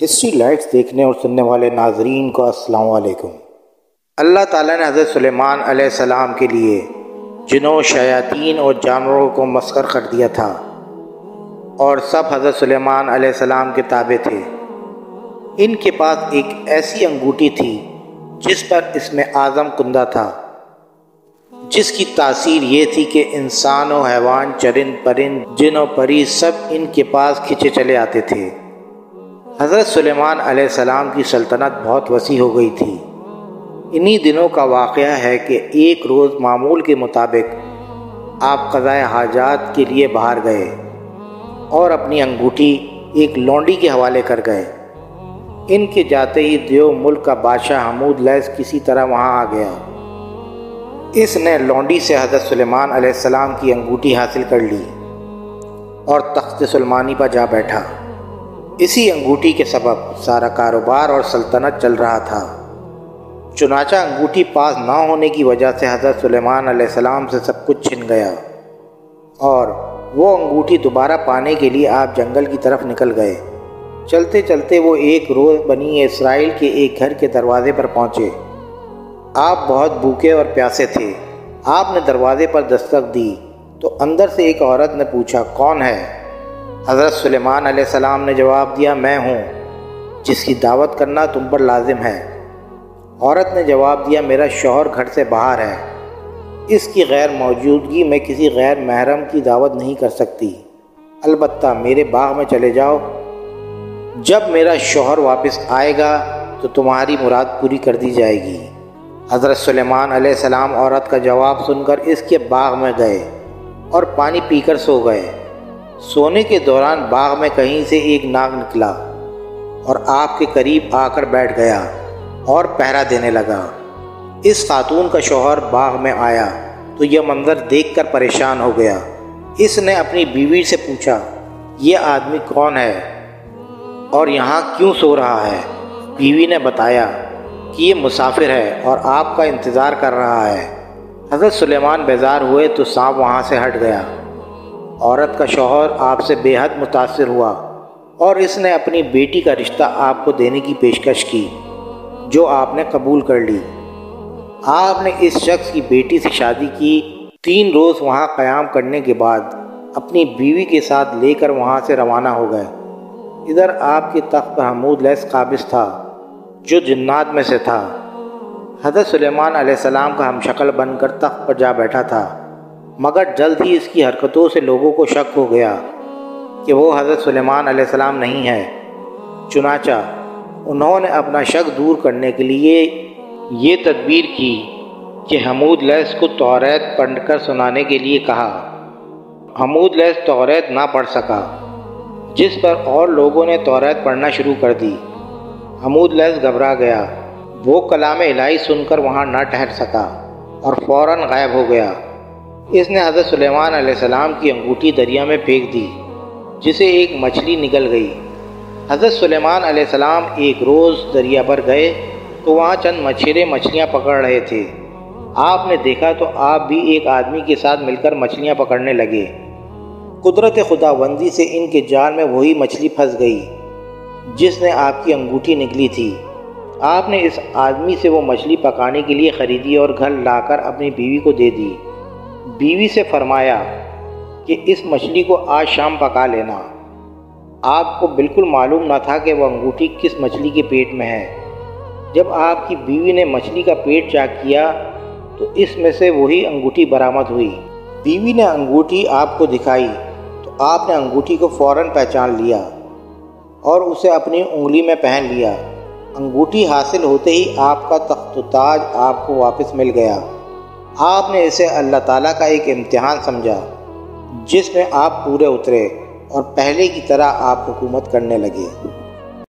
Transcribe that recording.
History lights देखने और सुनने वाले नाजरीन को अस्सलाम वालेकुम। अल्लाह ताला ने हज़रत सुलेमान अलैहिस्सलाम के लिए जिनों, शयातीन और जानवरों को मस्कर कर दिया था और सब हज़रत सुलेमान अलैहिस्सलाम के ताबे थे। इनके पास एक ऐसी अंगूठी थी जिस पर इसमें आज़म कुंदा था, जिसकी तासीर ये थी कि इंसान और हैवान चरिंद परिंद जिन और परी सब इनके पास खिंचे चले आते थे। हज़रत सुलेमान सलाम की सल्तनत बहुत वसी हो गई थी। इन्हीं दिनों का वाक़ है कि एक रोज़ मामूल के मुताबिक आप क़ज़ाए हाजात के लिए बाहर गए और अपनी अंगूठी एक लौंडी के हवाले कर गए। इनके जाते ही देव मुल्क का बादशाह हमूद लैस किसी तरह वहाँ आ गया। इसने लौंडी से हज़रत सुलेमान अलैहिस्सलाम की अंगूठी हासिल कर ली और तख्त सलमानी पर जा बैठा। इसी अंगूठी के सबब सारा कारोबार और सल्तनत चल रहा था। चुनाचा अंगूठी पास ना होने की वजह से हज़रत सुलेमान अलैहिस्सलाम से सब कुछ छिन गया और वो अंगूठी दोबारा पाने के लिए आप जंगल की तरफ़ निकल गए। चलते चलते वो एक रोज़ बनी इसराइल के एक घर के दरवाजे पर पहुँचे। आप बहुत भूखे और प्यासे थे। आपने दरवाजे पर दस्तक दी। तो अंदर से एक औरत ने पूछा, कौन है? हज़रत सुलेमान सलाम ने जवाब दिया, मैं हूँ। जिसकी दावत करना तुम पर लाजिम है। औरत ने जवाब दिया, मेरा शोहर घर से बाहर है। इसकी गैर मौजूदगी में किसी गैर महरम की दावत नहीं कर सकती। अलबत्ता मेरे बाग में चले जाओ। जब मेरा शोहर वापस आएगा तो तुम्हारी मुराद पूरी कर दी जाएगी। हज़रत सुलेमान सलाम औरत का जवाब सुनकर इसके बाग में गए और पानी पीकर सो गए। सोने के दौरान बाग में कहीं से एक नाग निकला और आपके करीब आकर बैठ गया और पहरा देने लगा। इस खातून का शोहर बाग में आया तो यह मंज़र देखकर परेशान हो गया। इसने अपनी बीवी से पूछा यह आदमी कौन है और यहाँ क्यों सो रहा है? बीवी ने बताया कि ये मुसाफिर है और आपका इंतज़ार कर रहा है। हज़रत सुलेमान बेजार हुए तो सांप वहाँ से हट गया। औरत का शौहर आपसे बेहद मुतासर हुआ और इसने अपनी बेटी का रिश्ता आपको देने की पेशकश की, जो आपने कबूल कर ली। आपने इस शख्स की बेटी से शादी की। तीन रोज़ वहाँ क़याम करने के बाद अपनी बीवी के साथ लेकर वहाँ से रवाना हो गए। इधर आपके तख्त पर हमूद लैस काबिज था, जो जन्नात में से था। हज़रत सुलेमान सलाम का हम शक्ल बनकर तख्त पर जा बैठा था। मगर जल्द ही इसकी हरकतों से लोगों को शक हो गया कि वो हज़रत सुलेमान सलाम नहीं है। चुनाचा, उन्होंने अपना शक दूर करने के लिए ये तदबीर की कि हमूद लैस को तौरेत पढ़कर सुनाने के लिए कहा। हमूद लैस तौरेत ना पढ़ सका, जिस पर और लोगों ने तौरेत पढ़ना शुरू कर दी। हमूद लैस घबरा गया। वो कलाम इलाही सुनकर वहाँ ना ठहर सका और फ़ौर गायब हो गया। इसने हज़रत सुलेमान सलाम की अंगूठी दरिया में फेंक दी, जिसे एक मछली निकल गई। हज़रत सुलेमान सलाम एक रोज़ दरिया पर गए तो वहाँ चंद मछेरे मछलियाँ पकड़ रहे थे। आपने देखा तो आप भी एक आदमी के साथ मिलकर मछलियाँ पकड़ने लगे। कुदरत खुदाबंदी से इनके जाल में वही मछली फंस गई, जिसने आपकी अंगूठी निकली थी। आपने इस आदमी से वो मछली पकाने के लिए ख़रीदी और घर लाकर अपनी बीवी को दे दी। बीवी से फरमाया कि इस मछली को आज शाम पका लेना। आपको बिल्कुल मालूम न था कि वह अंगूठी किस मछली के पेट में है। जब आपकी बीवी ने मछली का पेट चाक किया तो इसमें से वही अंगूठी बरामद हुई। बीवी ने अंगूठी आपको दिखाई तो आपने अंगूठी को फ़ौर पहचान लिया और उसे अपनी उंगली में पहन लिया। अंगूठी हासिल होते ही आपका तख्त ताज आपको वापस मिल गया। आपने इसे अल्लाह ताला का एक इम्तिहान समझा, जिसमें आप पूरे उतरे और पहले की तरह आप हुकूमत करने लगे।